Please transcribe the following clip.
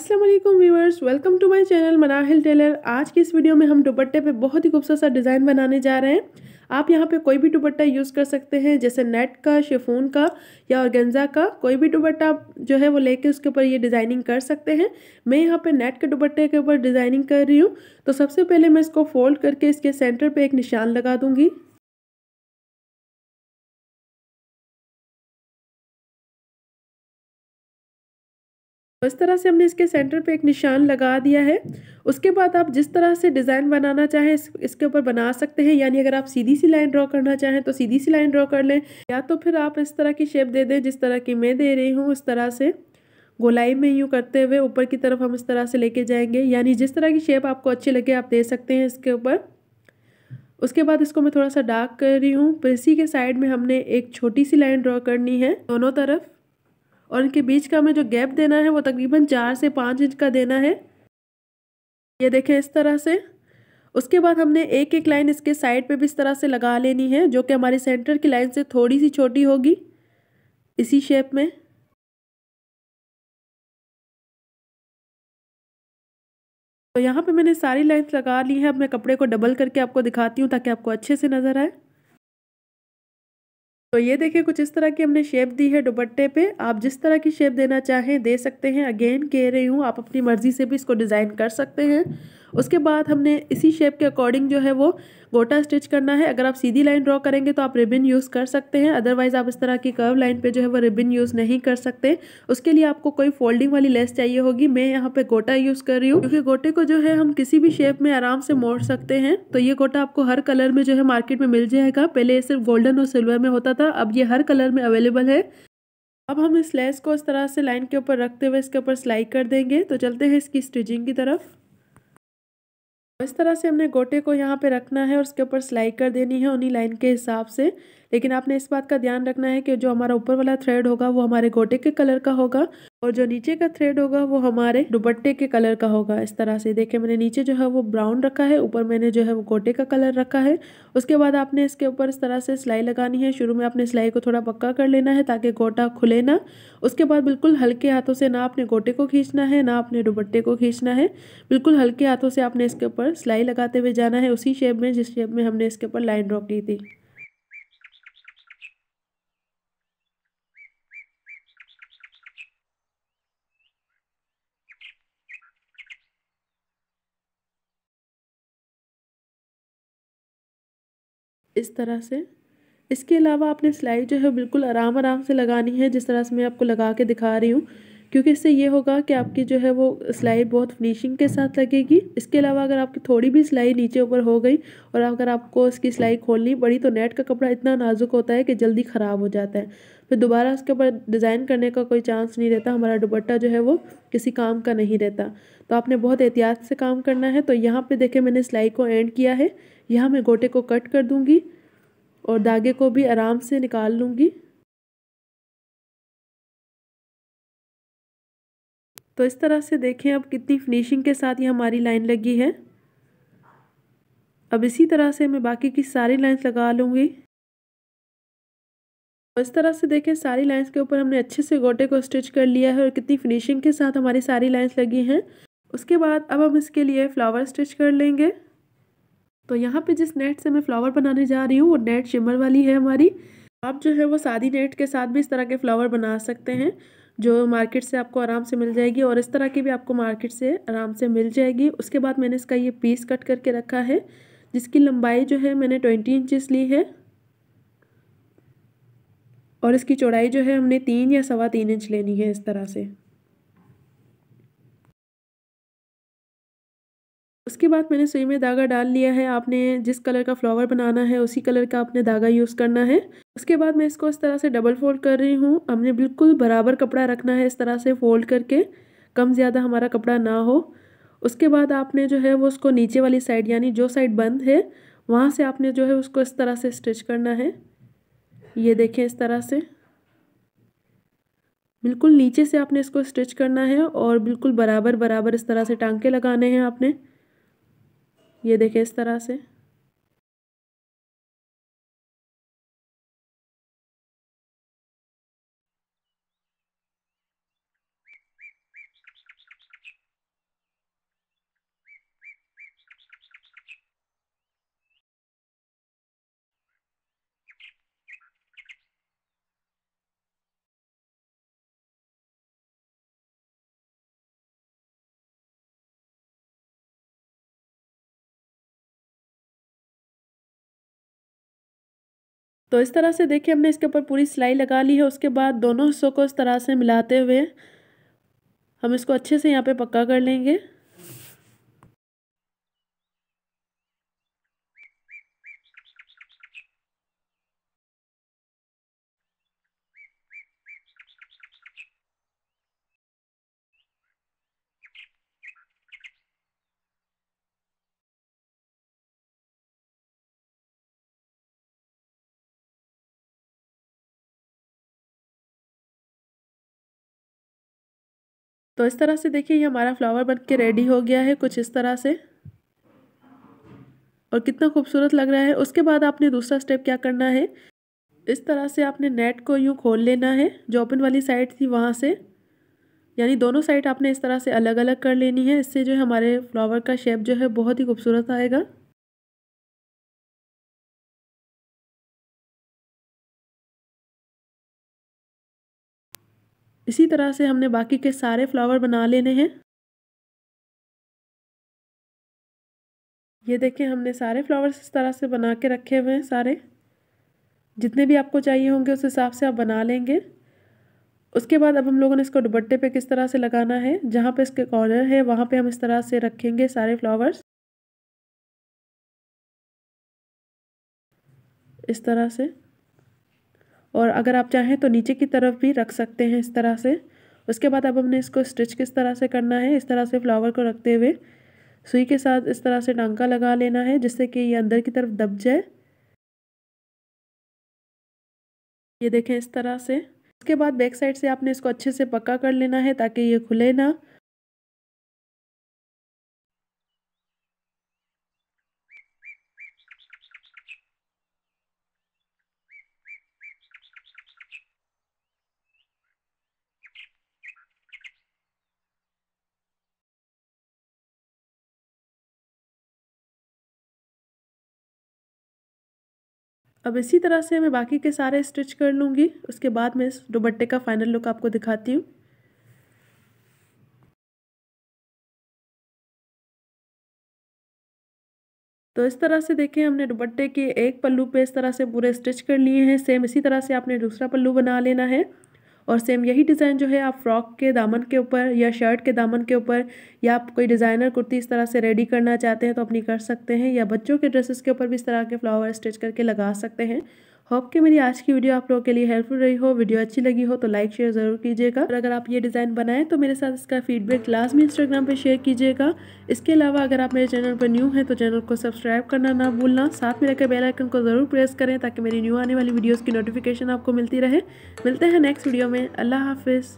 वालेकुम viewers welcome to my channel Manahil tailor आज की इस वीडियो में हम दुपट्टे पे बहुत ही खूबसूरत सा डिज़ाइन बनाने जा रहे हैं। आप यहाँ पे कोई भी दुपट्टा यूज़ कर सकते हैं, जैसे नेट का शेफून का या ऑर्गेन्जा का। कोई भी दुपट्टा जो है वो लेके उसके ऊपर ये डिज़ाइनिंग कर सकते हैं। मैं यहाँ पे नेट के दुपट्टे के ऊपर डिज़ाइनिंग कर रही हूँ। तो सबसे पहले मैं इसको फोल्ड करके इसके सेंटर पर एक निशान लगा दूँगी। इस तरह से हमने इसके सेंटर पे एक निशान लगा दिया है। उसके बाद आप जिस तरह से डिज़ाइन बनाना चाहें इस, इसके ऊपर बना सकते हैं। यानी अगर आप सीधी सी लाइन ड्रॉ करना चाहें तो सीधी सी लाइन ड्रॉ कर लें। या तो फिर आप इस तरह की शेप दे दें जिस तरह की मैं दे रही हूँ उस तरह से। गोलाई में यूँ करते हुए ऊपर की तरफ़ हम इस तरह से लेके जाएँगे। यानी जिस तरह की शेप आपको अच्छी लगे आप दे सकते हैं इसके ऊपर। उसके बाद इसको मैं थोड़ा सा डार्क कर रही हूँ। फिर इसी के साइड में हमने एक छोटी सी लाइन ड्रॉ करनी है दोनों तरफ़। और इनके बीच का हमें जो गैप देना है, वो तकरीबन चार से पाँच इंच का देना है। ये देखें इस तरह से। उसके बाद हमने एक एक लाइन इसके साइड पे भी इस तरह से लगा लेनी है, जो कि हमारी सेंटर की लाइन से थोड़ी सी छोटी होगी, इसी शेप में। तो यहाँ पे मैंने सारी लाइन्स लगा ली है, अब मैं कपड़े को डबल करके आपको दिखाती हूँ, ताकि आपको अच्छे से नज़र आए। तो ये देखिए कुछ इस तरह की हमने शेप दी है दुपट्टे पे। आप जिस तरह की शेप देना चाहें, दे सकते हैं। अगेन कह रही हूँ, आप अपनी मर्ज़ी से भी इसको डिज़ाइन कर सकते हैं। उसके बाद हमने इसी शेप के अकॉर्डिंग जो है वो गोटा स्टिच करना है। अगर आप सीधी लाइन ड्रॉ करेंगे तो आप रिबिन यूज़ कर सकते हैं। अदरवाइज़ आप इस तरह की कर्व लाइन पे जो है वो रिबिन यूज़ नहीं कर सकते। उसके लिए आपको कोई फोल्डिंग वाली लेस चाहिए होगी। मैं यहाँ पे गोटा यूज़ कर रही हूँ। क्योंकि गोटे को जो है हम किसी भी शेप में आराम से मोड़ सकते हैं। तो ये गोटा आपको हर कलर में जो है मार्केट में मिल जाएगा। पहले सिर्फ़ गोल्डन और सिल्वर में होता था। अब ये हर कलर में अवेलेबल है। अब हम इस लेस को इस तरह से लाइन के ऊपर रखते हुए इसके ऊपर सिलाई कर देंगे। तो चलते हैं इसकी स्टिचिंग की तरफ़। इस तरह से हमने गोटे को यहाँ पे रखना है और उसके ऊपर सिलाई कर देनी है उन्हीं लाइन के हिसाब से। लेकिन आपने इस बात का ध्यान रखना है कि जो हमारा ऊपर वाला थ्रेड होगा, वो हमारे गोटे के कलर का होगा और जो नीचे का थ्रेड होगा, वो हमारे दुपट्टे के कलर का होगा। इस तरह से देखिए, मैंने नीचे जो है, वो ब्राउन रखा है, ऊपर मैंने जो है, वो गोटे का कलर रखा है। उसके बाद आपने इसके ऊपर इस तरह से सिलाई लगानी है। शुरू में आपने सिलाई को थोड़ा पक्का कर लेना है ताकि गोटा खुले ना। उसके बाद बिल्कुल हल्के हाथों से ना अपने गोटे को खींचना है, ना अपने दुपट्टे को खींचना है। बिल्कुल हल्के हाथों से आपने इसके ऊपर सिलाई लगाते हुए जाना है, उसी शेप में, जिस शेप में हमने इसके ऊपर लाइन ड्रॉ की थी। इस तरह से। इसके अलावा आपने सिलाई जो है बिल्कुल आराम आराम से लगानी है, जिस तरह से मैं आपको लगा के दिखा रही हूँ। क्योंकि इससे ये होगा कि आपकी जो है वो सिलाई बहुत फिनिशिंग के साथ लगेगी। इसके अलावा अगर आपकी थोड़ी भी सिलाई नीचे ऊपर हो गई और अगर आपको इसकी सिलाई खोलनी पड़ी तो नेट का कपड़ा इतना नाजुक होता है कि जल्दी ख़राब हो जाता है। फिर दोबारा उसके ऊपर डिज़ाइन करने का कोई चांस नहीं रहता, हमारा दुपट्टा जो है वो किसी काम का नहीं रहता। तो आपने बहुत एहतियात से काम करना है। तो यहाँ पे देखें मैंने सिलाई को एंड किया है। यहाँ मैं गोटे को कट कर दूँगी और धागे को भी आराम से निकाल लूँगी। तो इस तरह से देखें अब कितनी फिनिशिंग के साथ ये हमारी लाइन लगी है। अब इसी तरह से मैं बाकी की सारी लाइंस लगा लूँगी। तो इस तरह से देखें सारी लाइंस के ऊपर हमने अच्छे से गोटे को स्टिच कर लिया है और कितनी फिनिशिंग के साथ हमारी सारी लाइंस लगी हैं। उसके बाद अब हम इसके लिए फ्लावर स्टिच कर लेंगे। तो यहाँ पे जिस नेट से मैं फ्लावर बनाने जा रही हूँ, वो नेट शिमर वाली है हमारी। आप जो है वो सादी नेट के साथ भी इस तरह के फ्लावर बना सकते हैं। जो मार्केट से आपको आराम से मिल जाएगी और इस तरह की भी आपको मार्केट से आराम से मिल जाएगी। उसके बाद मैंने इसका ये पीस कट करके रखा है, जिसकी लंबाई जो है मैंने ट्वेंटी इंचेस ली है। और इसकी चौड़ाई जो है हमने तीन या सवा तीन इंच लेनी है इस तरह से। उसके बाद मैंने सुई में धागा डाल लिया है। आपने जिस कलर का फ्लावर बनाना है, उसी कलर का आपने धागा यूज़ करना है। उसके बाद मैं इसको इस तरह से डबल फोल्ड कर रही हूँ। हमने बिल्कुल बराबर कपड़ा रखना है इस तरह से फोल्ड करके, कम ज़्यादा हमारा कपड़ा ना हो। उसके बाद आपने जो है वो उसको नीचे वाली साइड, यानी जो साइड बंद है, वहाँ से आपने जो है उसको इस तरह से स्टिच करना है। ये देखें इस तरह से। बिल्कुल नीचे से आपने इसको स्टिच करना है और बिल्कुल बराबर बराबर इस तरह से टांके लगाने हैं आपने। ये देखें इस तरह से। तो इस तरह से देखिए, हमने इसके ऊपर पूरी सिलाई लगा ली है। उसके बाद दोनों हिस्सों को इस तरह से मिलाते हुए हम इसको अच्छे से यहाँ पे पक्का कर लेंगे। तो इस तरह से देखिए, ये हमारा फ्लावर बन के रेडी हो गया है कुछ इस तरह से। और कितना खूबसूरत लग रहा है। उसके बाद आपने दूसरा स्टेप क्या करना है? इस तरह से आपने नेट को यूँ खोल लेना है, जो ओपन वाली साइड थी वहाँ से। यानी दोनों साइड आपने इस तरह से अलग अलग कर लेनी है। इससे जो है हमारे फ्लावर का शेप जो है बहुत ही खूबसूरत आएगा। इसी तरह से हमने बाकी के सारे फ्लावर बना लेने हैं। ये देखें, हमने सारे फ्लावर्स इस तरह से बना के रखे हुए हैं सारे। जितने भी आपको चाहिए होंगे उस हिसाब से आप बना लेंगे। उसके बाद अब हम लोगों ने इसको दुपट्टे पे किस तरह से लगाना है, जहाँ पे इसके कॉर्नर है, वहाँ पे हम इस तरह से रखेंगे सारे फ्लावर्स। इस तरह से। और अगर आप चाहें तो नीचे की तरफ़ भी रख सकते हैं इस तरह से। उसके बाद अब हमने इसको स्टिच किस तरह से करना है, इस तरह से फ्लावर को रखते हुए सुई के साथ इस तरह से टांका लगा लेना है, जिससे कि ये अंदर की तरफ़ दब जाए। ये देखें इस तरह से। उसके बाद बैक साइड से आपने इसको अच्छे से पक्का कर लेना है ताकि ये खुले ना अब इसी तरह से मैं बाकी के सारे स्टिच कर लूँगी। उसके बाद मैं इस दुपट्टे का फाइनल लुक आपको दिखाती हूँ। तो इस तरह से देखें हमने दुपट्टे के एक पल्लू पे इस तरह से पूरे स्टिच कर लिए हैं। सेम इसी तरह से आपने दूसरा पल्लू बना लेना है। और सेम यही डिज़ाइन जो है, आप फ्रॉक के दामन के ऊपर या शर्ट के दामन के ऊपर या आप कोई डिज़ाइनर कुर्ती इस तरह से रेडी करना चाहते हैं तो अपनी कर सकते हैं या बच्चों के ड्रेसेस के ऊपर भी इस तरह के फ्लावर स्टिच करके लगा सकते हैं। होप कि मेरी आज की वीडियो आप लोगों के लिए हेल्पफुल रही हो वीडियो अच्छी लगी हो तो लाइक शेयर ज़रूर कीजिएगा। और अगर आप ये डिज़ाइन बनाएँ तो मेरे साथ इसका फीडबैक लाजमी इंस्टाग्राम पर शेयर कीजिएगा। इसके अलावा अगर आप मेरे चैनल पर न्यू हैं तो चैनल को सब्सक्राइब करना ना भूलना। साथ में रखकर बेल आइकन को ज़रूर प्रेस करें, ताकि मेरी न्यू आने वाली वीडियोज़ की नोटिफिकेशन आपको मिलती रहे। मिलते हैं नेक्स्ट वीडियो में। अल्लाह हाफिज़।